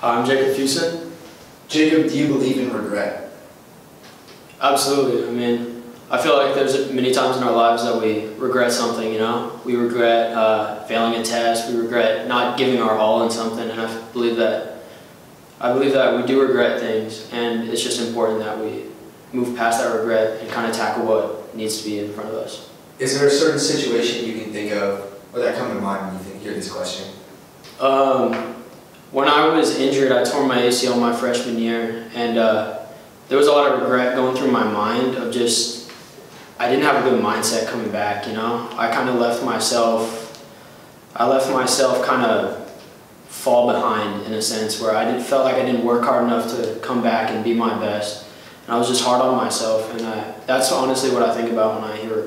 I'm Jacob Fusen. Jacob, do you believe in regret? Absolutely. I mean, I feel like there's many times in our lives that we regret something, you know? We regret uh, failing a test, we regret not giving our all in something, and I believe that I believe that we do regret things, and it's just important that we move past that regret and kind of tackle what needs to be in front of us. Is there a certain situation you can think of, or that come to mind when you think, hear this question? Um, when I was injured, I tore my ACL my freshman year, and uh, there was a lot of regret going through my mind of just, I didn't have a good mindset coming back, you know? I kind of left myself, I left myself kind of fall behind in a sense where I didn't, felt like I didn't work hard enough to come back and be my best. And I was just hard on myself, and I, that's honestly what I think about when I hear